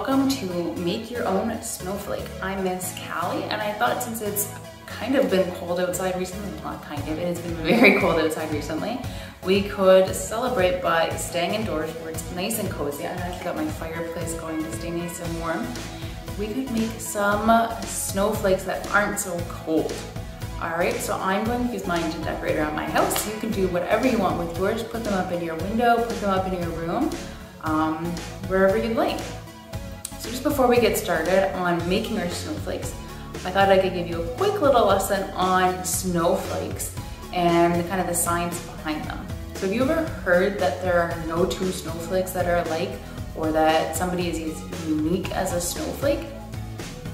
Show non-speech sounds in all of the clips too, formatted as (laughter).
welcome to Make Your Own Snowflake. I'm Miss Callie and I thought since it's kind of been cold outside recently, not kind of, it's been (laughs) very cold outside recently, we could celebrate by staying indoors where it's nice and cozy. I actually got my fireplace going to stay nice and warm. We could make some snowflakes that aren't so cold. All right, so I'm going to use mine to decorate around my house. You can do whatever you want with yours. Put them up in your window, put them up in your room, um, wherever you'd like. Just before we get started on making our snowflakes, I thought I could give you a quick little lesson on snowflakes and kind of the science behind them. So have you ever heard that there are no two snowflakes that are alike or that somebody is as unique as a snowflake?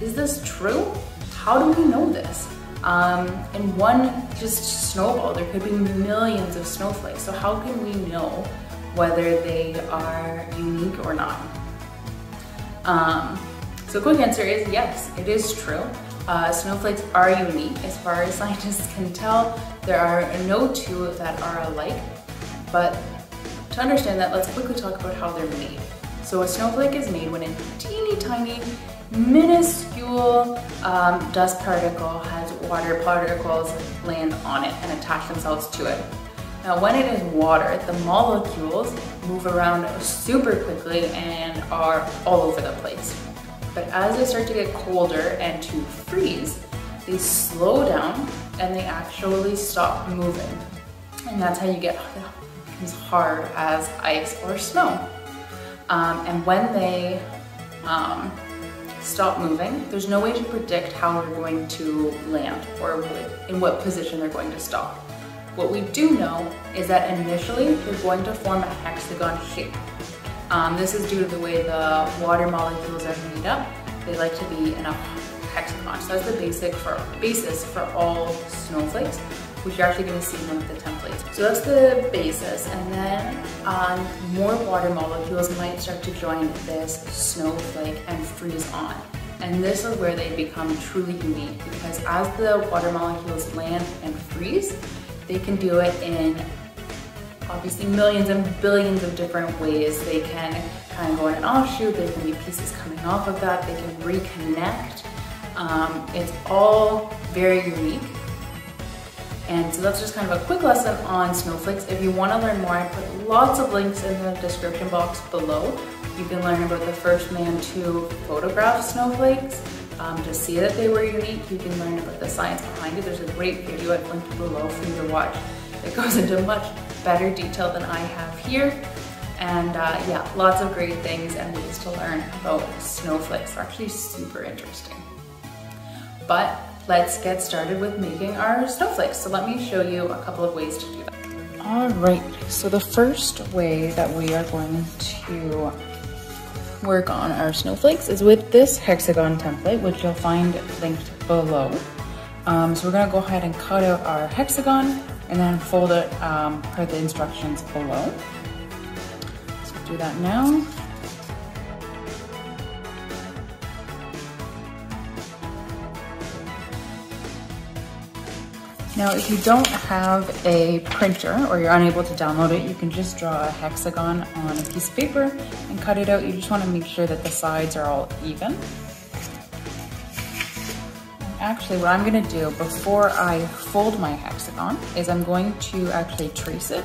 Is this true? How do we know this? Um, in one just snowball, there could be millions of snowflakes. So how can we know whether they are unique or not? Um, so quick answer is yes, it is true. Uh, snowflakes are unique. As far as (laughs) scientists can tell, there are no two that are alike. But to understand that, let's quickly talk about how they're made. So a snowflake is made when a teeny tiny, minuscule um, dust particle has water particles land on it and attach themselves to it. Now when it is water, the molecules move around super quickly and are all over the place. But as they start to get colder and to freeze, they slow down and they actually stop moving. And that's how you get as hard as ice or snow. Um, and when they um, stop moving, there's no way to predict how they're going to land or in what position they're going to stop. What we do know is that initially they're going to form a hexagon shape. Um, this is due to the way the water molecules are made up. They like to be in a hexagon. So that's the basic for basis for all snowflakes, which you're actually going to see in one of the templates. So that's the basis, and then um, more water molecules might start to join this snowflake and freeze on. And this is where they become truly unique because as the water molecules land and freeze, they can do it in obviously millions and billions of different ways. They can kind of go in an offshoot, there can be pieces coming off of that, they can reconnect. Um, it's all very unique. And so that's just kind of a quick lesson on snowflakes. If you want to learn more, I put lots of links in the description box below. You can learn about the first man to photograph snowflakes, um, to see that they were unique. You can learn about the science behind it. There's a great video I've linked below for you to watch. It goes (laughs) into much better detail than I have here. And uh, yeah, lots of great things and ways to learn about snowflakes. They're actually super interesting. But let's get started with making our snowflakes. So let me show you a couple of ways to do that. All right, so the first way that we are going to work on our snowflakes is with this hexagon template, which you'll find linked below. Um, so we're gonna go ahead and cut out our hexagon and then fold it um, per the instructions below. So do that now. Now, if you don't have a printer or you're unable to download it, you can just draw a hexagon on a piece of paper and cut it out. You just wanna make sure that the sides are all even. Actually, what I'm gonna do before I fold my hexagon is I'm going to actually trace it.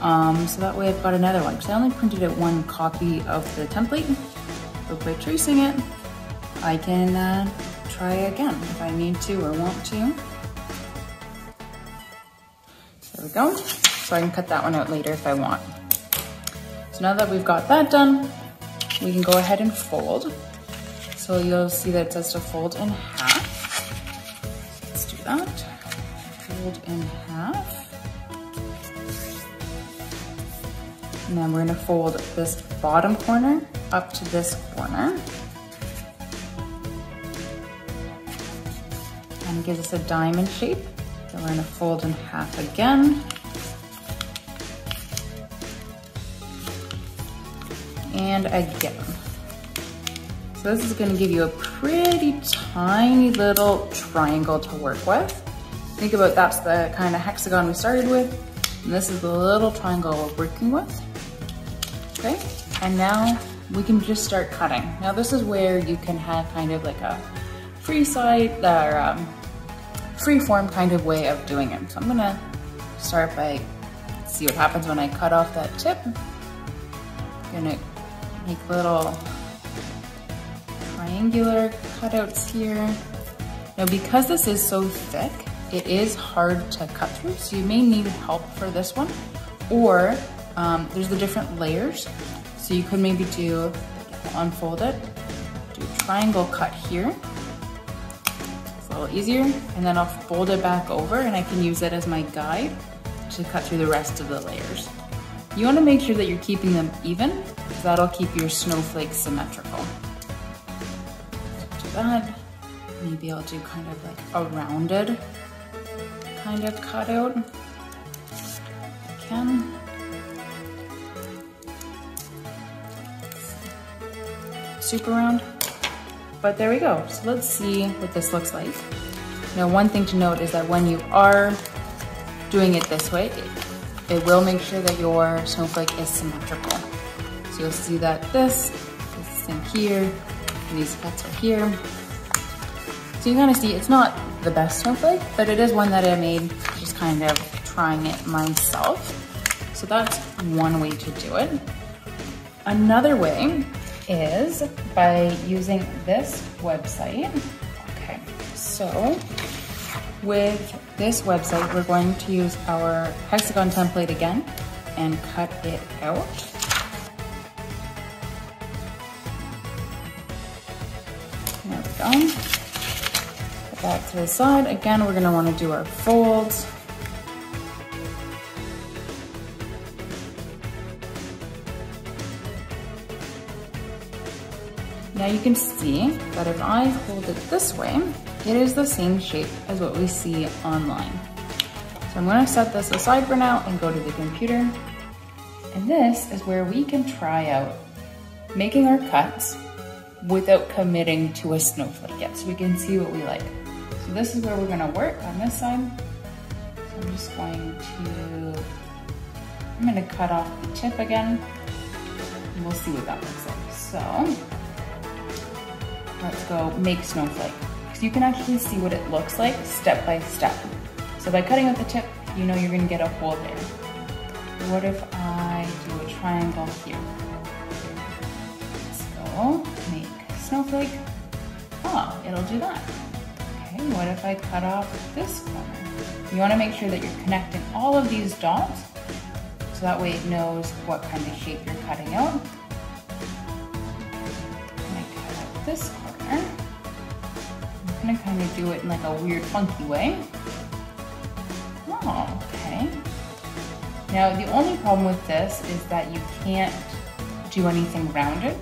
Um, so that way I've got another one, because I only printed out one copy of the template. But by tracing it, I can uh, try again if I need to or want to. We go. So I can cut that one out later if I want. So now that we've got that done, we can go ahead and fold. So you'll see that it says to fold in half. Let's do that. Fold in half. And then we're gonna fold this bottom corner up to this corner. And it gives us a diamond shape. We're gonna fold in half again. And again. So this is gonna give you a pretty tiny little triangle to work with. Think about that's the kind of hexagon we started with. And this is the little triangle we're working with. Okay, and now we can just start cutting. Now this is where you can have kind of like a free side or um, free form kind of way of doing it. So I'm gonna start by see what happens when I cut off that tip. I'm gonna make little triangular cutouts here. Now because this is so thick, it is hard to cut through, so you may need help for this one. Or um, there's the different layers. So you could maybe do, unfold it, do triangle cut here. Little easier. And then I'll fold it back over and I can use it as my guide to cut through the rest of the layers. You wanna make sure that you're keeping them even, because that'll keep your snowflake symmetrical. That. Maybe I'll do kind of like a rounded kind of cutout. Can. Super round. But there we go. So let's see what this looks like. Now one thing to note is that when you are doing it this way, it, will make sure that your snowflake is symmetrical. So you'll see that this is in here, and these cuts are here. So you kind of see it's not the best snowflake, but it is one that I made just kind of trying it myself. So that's one way to do it. Another way is by using this website. Okay, so with this website, we're going to use our hexagon template again and cut it out. There we go. Put that to the side. Again, we're gonna wanna do our folds. Now you can see that if I hold it this way, it is the same shape as what we see online. So I'm gonna set this aside for now and go to the computer. And this is where we can try out making our cuts without committing to a snowflake yet, so we can see what we like. So this is where we're gonna work on this side. So I'm just going to, I'm gonna cut off the tip again, and we'll see what that looks like. So, let's go make snowflake. Because you can actually see what it looks like step by step. So by cutting out the tip, you know you're gonna get a hole there. What if I do a triangle here? So make snowflake. Oh, it'll do that. Okay, what if I cut off this corner? You wanna make sure that you're connecting all of these dots so that way it knows what kind of shape you're cutting out. Gonna kind of do it in like a weird funky way. Oh, okay. Now the only problem with this is that you can't do anything rounded.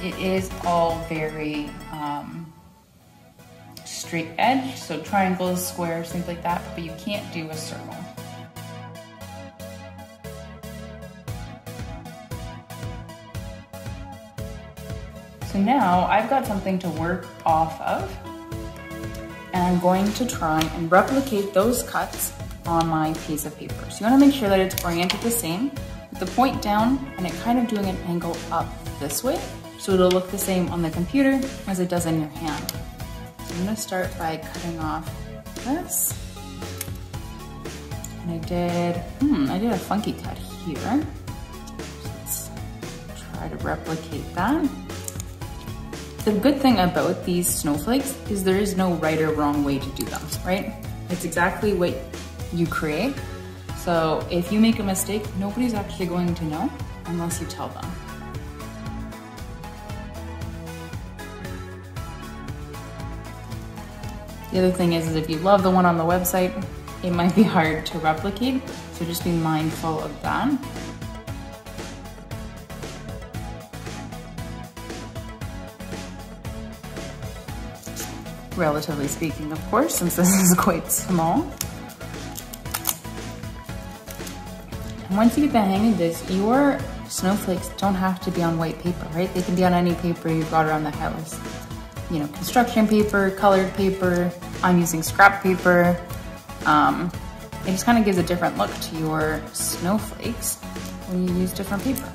It is all very um, straight edge, so triangles, squares, things like that, but you can't do a circle. So now I've got something to work off of and I'm going to try and replicate those cuts on my piece of paper. So you wanna make sure that it's oriented the same with the point down and it kind of doing an angle up this way so it'll look the same on the computer as it does in your hand. So I'm gonna start by cutting off this. And I did, hmm, I did a funky cut here. So let's try to replicate that. The good thing about these snowflakes is there is no right or wrong way to do them, right? It's exactly what you create. So if you make a mistake, nobody's actually going to know unless you tell them. The other thing is, is if you love the one on the website, it might be hard to replicate, so just be mindful of that. Relatively speaking, of course, since this (laughs) is quite small. And once you get the hang of this, your snowflakes don't have to be on white paper, right? They can be on any paper you've got around the house. You know, construction paper, colored paper, I'm using scrap paper. Um, it just kind of gives a different look to your snowflakes when you use different paper.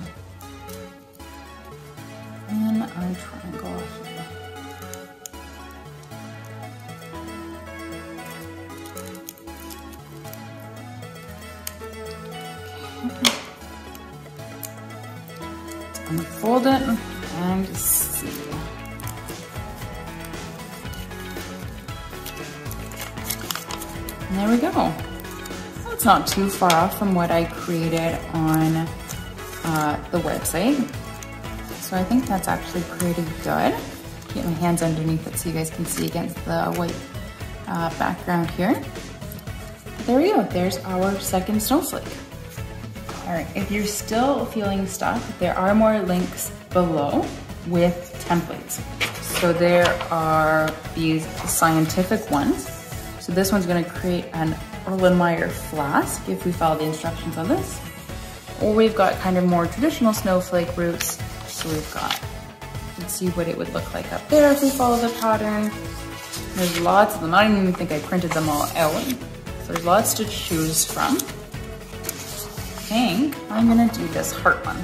And see. And there we go. It's not too far off from what I created on uh, the website. So I think that's actually pretty good. Get my hands underneath it so you guys can see against the white uh, background here. There we go, there's our second snowflake. All right, if you're still feeling stuck, there are more links below with templates. So there are these scientific ones. So this one's gonna create an Erlenmeyer flask if we follow the instructions on this. Or we've got kind of more traditional snowflake roots. So we've got, let's see what it would look like up there if we follow the pattern. There's lots of them. I don't even think I printed them all out. So there's lots to choose from. I think I'm gonna do this heart one.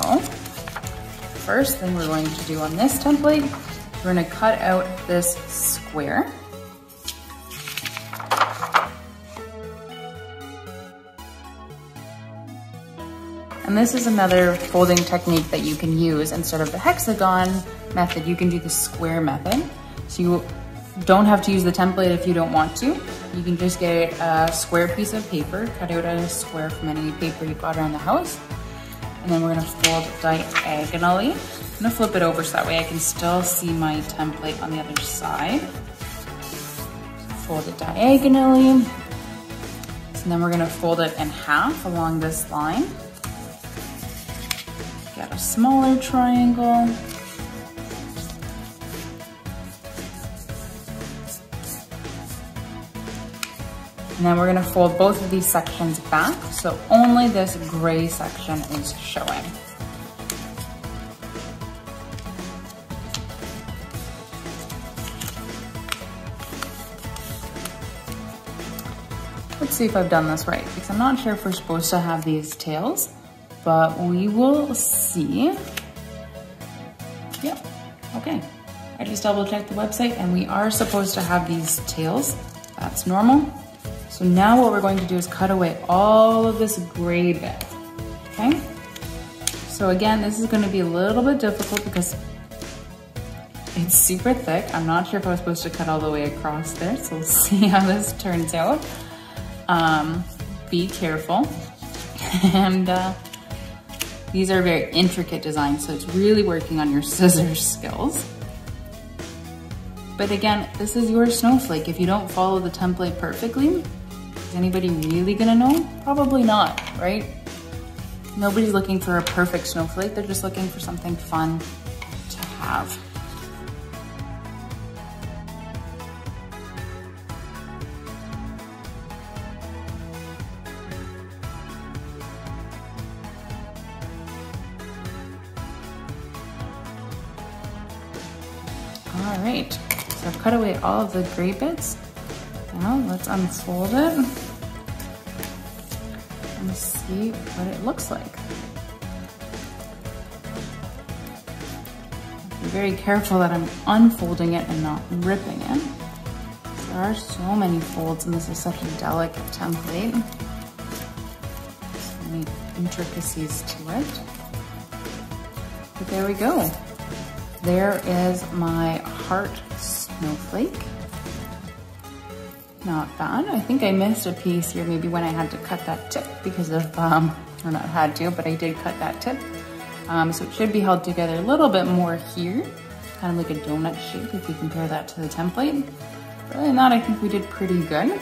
So, first thing we're going to do on this template, we're gonna cut out this square. And this is another folding technique that you can use. Instead of the hexagon method, you can do the square method. So you don't have to use the template if you don't want to. You can just get a square piece of paper, cut out a square from any paper you've got around the house. And then we're gonna fold diagonally. I'm gonna flip it over so that way I can still see my template on the other side. Fold it diagonally. And then we're gonna fold it in half along this line get a smaller triangle. And then we're gonna fold both of these sections back, so only this gray section is showing. Let's see if I've done this right, because I'm not sure if we're supposed to have these tails but we will see. Yep, okay. I just double checked the website and we are supposed to have these tails. That's normal. So now what we're going to do is cut away all of this gray bit, okay? So again, this is gonna be a little bit difficult because it's super thick. I'm not sure if I was supposed to cut all the way across there, so we'll (laughs) see how this turns out. Um, be careful. (laughs) and uh, these are very intricate designs, so it's really working on your (laughs) scissors skills. But again, this is your snowflake. If you don't follow the template perfectly, is anybody really gonna know? Probably not, right? Nobody's looking for a perfect snowflake. They're just looking for something fun to have. All right, so I've cut away all of the gray bits. Let's unfold it and see what it looks like. Be very careful that I'm unfolding it and not ripping it. There are so many folds and this is such a delicate template. So many intricacies to it. But there we go. There is my heart snowflake. Not bad. I think I missed a piece here maybe when I had to cut that tip because of, um, or not had to, but I did cut that tip. Um, so it should be held together a little bit more here, kind of like a donut shape if you compare that to the template. Other than that, I think we did pretty good.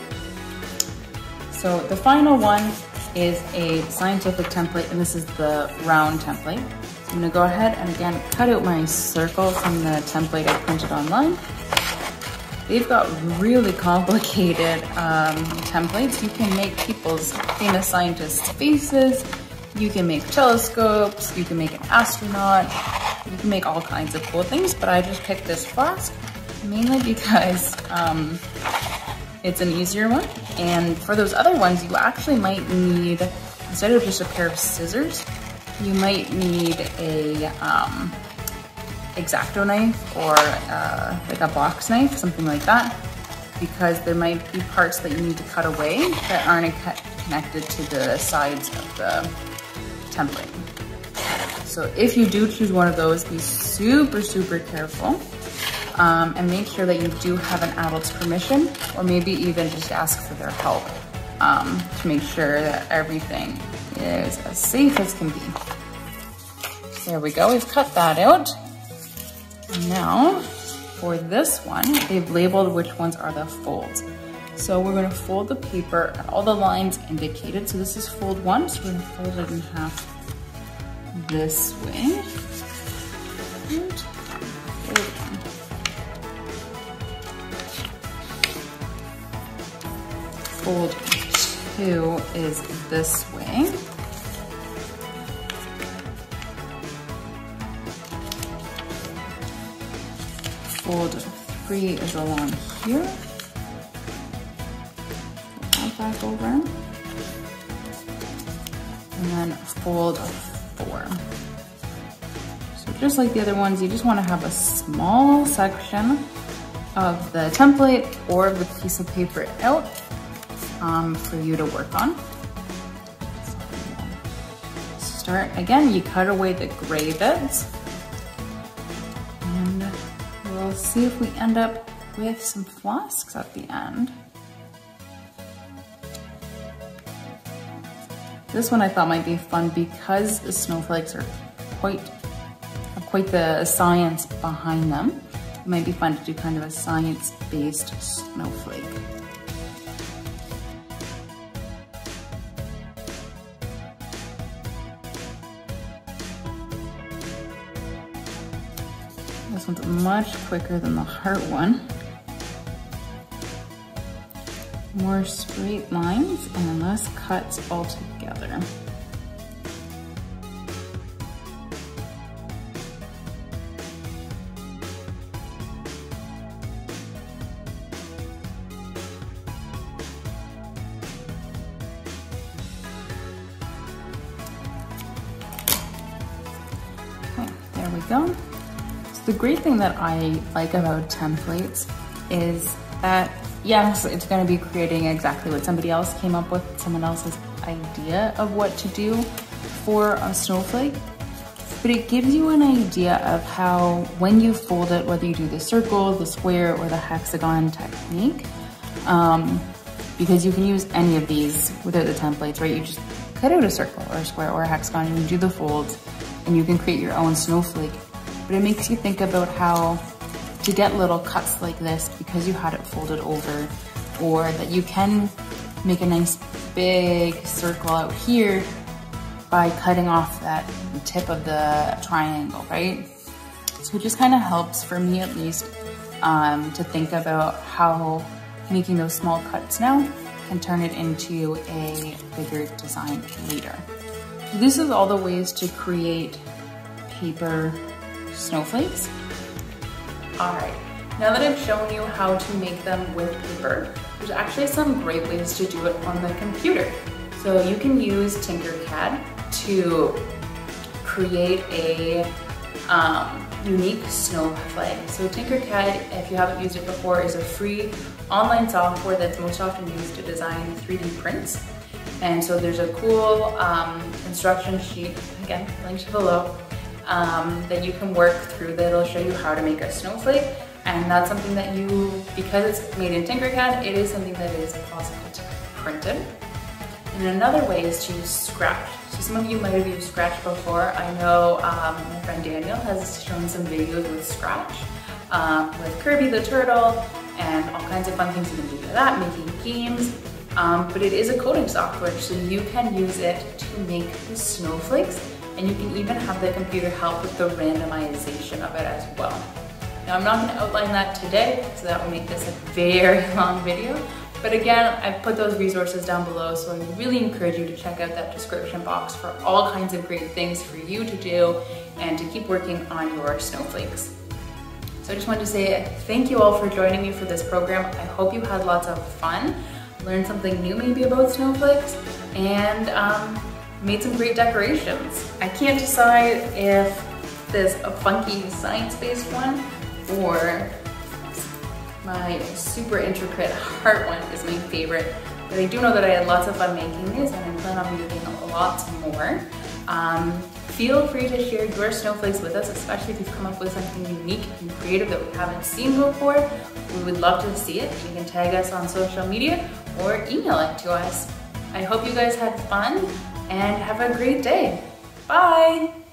So the final one is a scientific template, and this is the round template. I'm gonna go ahead and again, cut out my circle from the template I printed online. They've got really complicated um, templates. You can make people's famous scientists' faces, you can make telescopes, you can make an astronaut, you can make all kinds of cool things, but I just picked this flask mainly because um, it's an easier one. And for those other ones, you actually might need, instead of just a pair of scissors, you might need a um, X-Acto knife or uh, like a box knife, something like that, because there might be parts that you need to cut away that aren't connected to the sides of the template. So if you do choose one of those, be super, super careful um, and make sure that you do have an adult's permission or maybe even just ask for their help um, to make sure that everything is as safe as can be. There we go, we've cut that out. Now, for this one, they've labeled which ones are the folds. So we're gonna fold the paper at all the lines indicated. So this is fold one, so we're gonna fold it in half this way. And fold. Fold two is this way. Fold three is along here. Fold back over. And then fold four. So just like the other ones, you just wanna have a small section of the template or the piece of paper out um, for you to work on. Start, again, you cut away the gray bits see if we end up with some flasks at the end. This one I thought might be fun because the snowflakes are quite, quite the science behind them. It might be fun to do kind of a science-based snowflake. Much quicker than the heart one. More straight lines and less cuts altogether. Okay, there we go. The great thing that I like about templates is that yes, it's gonna be creating exactly what somebody else came up with, someone else's idea of what to do for a snowflake, but it gives you an idea of how, when you fold it, whether you do the circle, the square, or the hexagon technique, um, because you can use any of these without the templates, right? You just cut out a circle or a square or a hexagon and you do the folds and you can create your own snowflake but it makes you think about how to get little cuts like this because you had it folded over or that you can make a nice big circle out here by cutting off that tip of the triangle, right? So it just kind of helps, for me at least, um, to think about how making those small cuts now can turn it into a bigger design later. So this is all the ways to create paper snowflakes. All right, now that I've shown you how to make them with paper, there's actually some great ways to do it on the computer. So you can use Tinkercad to create a um, unique snowflake. So Tinkercad, if you haven't used it before, is a free online software that's most often used to design 3D prints. And so there's a cool um, instruction sheet, again, linked below, um, that you can work through that'll show you how to make a snowflake. And that's something that you, because it's made in Tinkercad, it is something that is possible to print it. And another way is to use Scratch. So some of you might have used Scratch before. I know um, my friend Daniel has shown some videos with Scratch, um, with Kirby the Turtle, and all kinds of fun things you can do with that, making games. Um, but it is a coding software, so you can use it to make the snowflakes and you can even have the computer help with the randomization of it as well. Now I'm not going to outline that today, so that will make this a very (laughs) long video. But again, I've put those resources down below, so I really encourage you to check out that description box for all kinds of great things for you to do and to keep working on your snowflakes. So I just wanted to say thank you all for joining me for this program. I hope you had lots of fun, learned something new maybe about snowflakes, and um, made some great decorations. I can't decide if this a funky science-based one or my super intricate heart one is my favorite. But I do know that I had lots of fun making these and I plan on making a lot more. Um, feel free to share your snowflakes with us, especially if you've come up with something unique and creative that we haven't seen before. We would love to see it. You can tag us on social media or email it to us. I hope you guys had fun and have a great day. Bye!